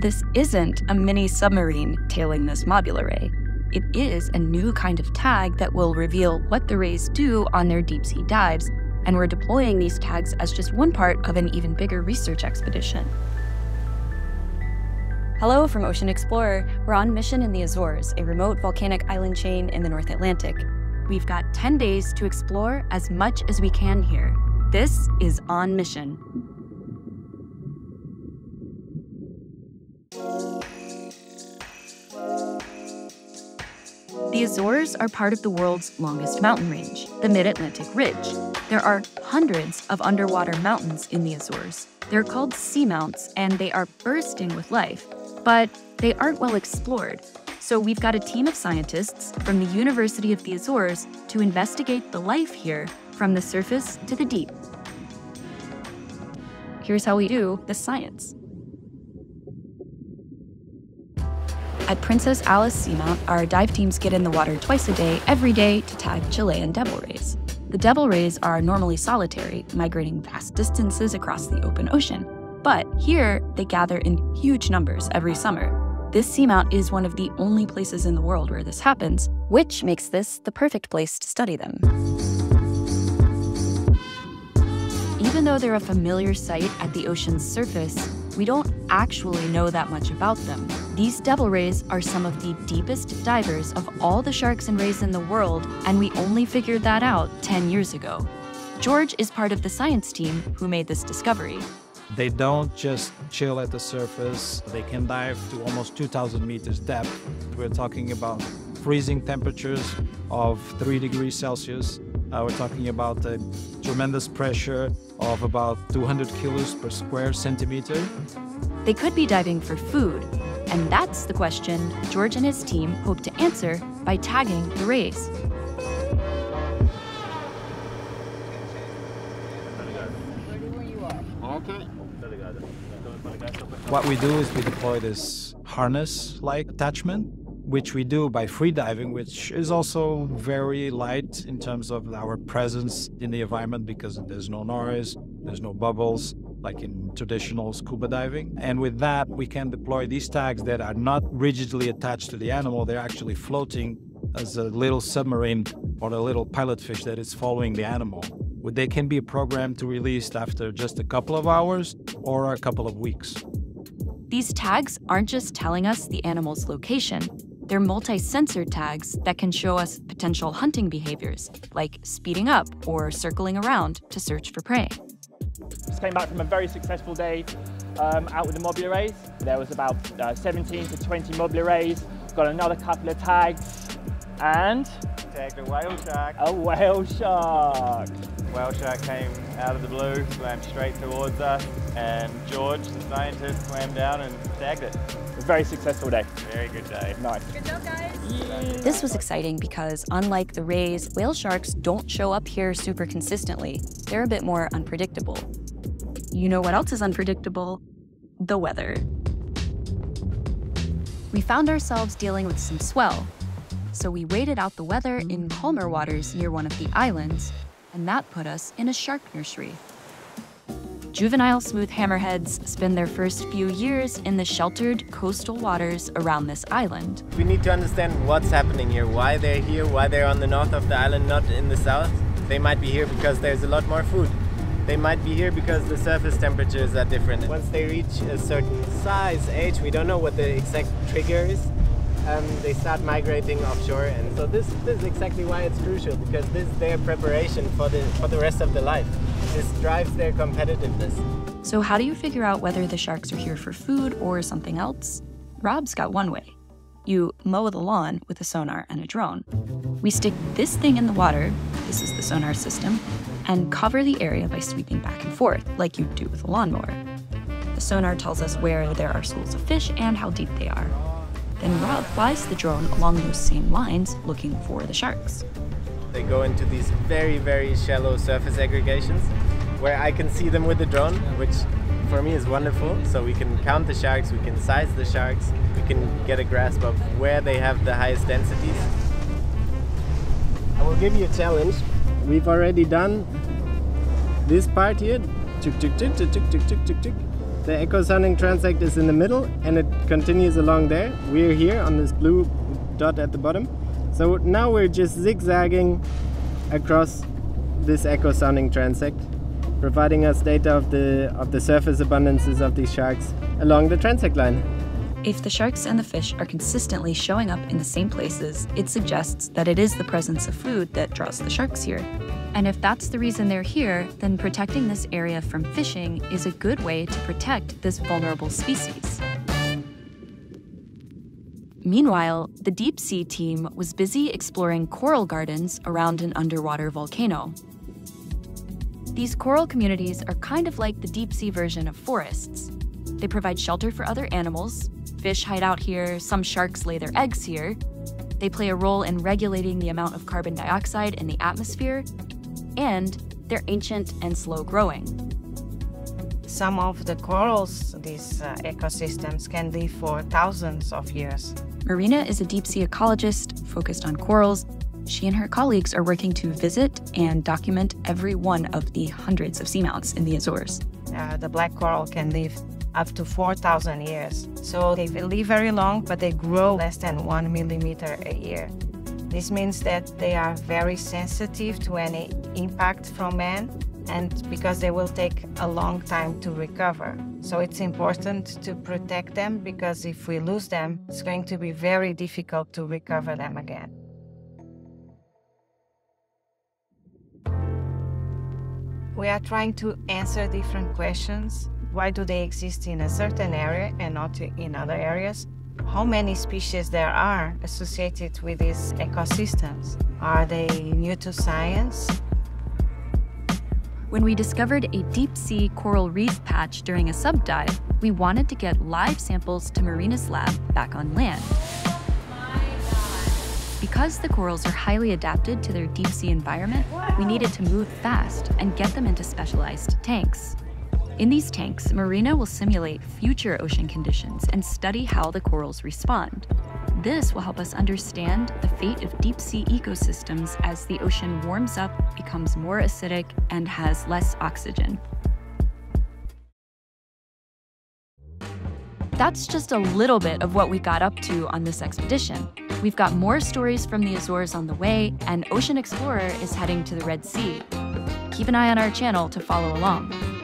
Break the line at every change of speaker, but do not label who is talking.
this isn't a mini submarine tailing this mobula ray. It is a new kind of tag that will reveal what the rays do on their deep sea dives, and we're deploying these tags as just one part of an even bigger research expedition. Hello from OceanXplorer. We're on mission in the Azores, a remote volcanic island chain in the North Atlantic. We've got 10 days to explore as much as we can here. This is On Mission. The Azores are part of the world's longest mountain range, the Mid Atlantic Ridge. There are hundreds of underwater mountains in the Azores. They're called seamounts and they are bursting with life, but they aren't well explored. So we've got a team of scientists from the University of the Azores to investigate the life here from the surface to the deep. Here's how we do the science. At Princess Alice Seamount, our dive teams get in the water twice a day, every day, to tag Chilean devil rays. The devil rays are normally solitary, migrating vast distances across the open ocean. But here, they gather in huge numbers every summer. This seamount is one of the only places in the world where this happens, which makes this the perfect place to study them. Even though they're a familiar sight at the ocean's surface, we don't actually know that much about them. These devil rays are some of the deepest divers of all the sharks and rays in the world, and we only figured that out 10 years ago. George is part of the science team who made this discovery.
They don't just chill at the surface, they can dive to almost 2,000 meters depth. We're talking about freezing temperatures of 3 degrees Celsius. Uh, we're talking about a tremendous pressure of about 200 kilos per square centimeter.
They could be diving for food, and that's the question George and his team hope to answer by tagging the rays.
What we do is we deploy this harness-like attachment, which we do by free diving, which is also very light in terms of our presence in the environment because there's no noise, there's no bubbles, like in traditional scuba diving. And with that, we can deploy these tags that are not rigidly attached to the animal, they're actually floating as a little submarine or a little pilot fish that is following the animal. They can be programmed to release after just a couple of hours or a couple of weeks.
These tags aren't just telling us the animal's location, they're multi sensor tags that can show us potential hunting behaviors, like speeding up or circling around to search for prey.
Just came back from a very successful day um, out with the mobula rays. There was about uh, 17 to 20 mobula rays. Got another couple of tags and
tagged a whale shark.
A whale shark.
Whale shark came out of the blue, swam straight towards us, and George, the scientist, swam down and tagged it.
A very successful day.
Very good day.
Nice.
Good job, guys.
This was exciting because, unlike the rays, whale sharks don't show up here super consistently. They're a bit more unpredictable. You know what else is unpredictable? The weather. We found ourselves dealing with some swell, so we waited out the weather in calmer waters near one of the islands, and that put us in a shark nursery. Juvenile smooth hammerheads spend their first few years in the sheltered coastal waters around this island.
We need to understand what's happening here, why they're here, why they're on the north of the island, not in the south. They might be here because there's a lot more food. They might be here because the surface temperatures are different. Once they reach a certain size, age, we don't know what the exact trigger is, um, they start migrating offshore. And so this, this is exactly why it's crucial, because this is their preparation for the, for the rest of the life. This drives their competitiveness.
So how do you figure out whether the sharks are here for food or something else? Rob's got one way. You mow the lawn with a sonar and a drone. We stick this thing in the water, this is the sonar system, and cover the area by sweeping back and forth, like you do with a lawnmower. The sonar tells us where there are schools of fish and how deep they are. Then Rob flies the drone along those same lines, looking for the sharks.
They go into these very, very shallow surface aggregations where I can see them with the drone, which for me is wonderful. So we can count the sharks, we can size the sharks, we can get a grasp of where they have the highest densities. I will give you a challenge. We've already done this part here. The Echo sounding transect is in the middle and it continues along there. We're here on this blue dot at the bottom. So now we're just zigzagging across this Echo sounding transect, providing us data of the of the surface abundances of these sharks along the transect line.
If the sharks and the fish are consistently showing up in the same places, it suggests that it is the presence of food that draws the sharks here. And if that's the reason they're here, then protecting this area from fishing is a good way to protect this vulnerable species. Meanwhile, the deep sea team was busy exploring coral gardens around an underwater volcano. These coral communities are kind of like the deep sea version of forests. They provide shelter for other animals, Fish hide out here, some sharks lay their eggs here. They play a role in regulating the amount of carbon dioxide in the atmosphere, and they're ancient and slow growing.
Some of the corals, these uh, ecosystems, can live for thousands of years.
Marina is a deep sea ecologist focused on corals. She and her colleagues are working to visit and document every one of the hundreds of seamounts in the Azores.
Uh, the black coral can live up to 4,000 years. So they live very long, but they grow less than one millimeter a year. This means that they are very sensitive to any impact from man and because they will take a long time to recover. So it's important to protect them because if we lose them, it's going to be very difficult to recover them again. We are trying to answer different questions why do they exist in a certain area and not in other areas? How many species there are associated with these ecosystems? Are they new to science?
When we discovered a deep sea coral reef patch during a subdive, we wanted to get live samples to Marina's lab back on land. Because the corals are highly adapted to their deep sea environment, we needed to move fast and get them into specialized tanks. In these tanks, Marina will simulate future ocean conditions and study how the corals respond. This will help us understand the fate of deep sea ecosystems as the ocean warms up, becomes more acidic, and has less oxygen. That's just a little bit of what we got up to on this expedition. We've got more stories from the Azores on the way, and OceanXplorer is heading to the Red Sea. Keep an eye on our channel to follow along.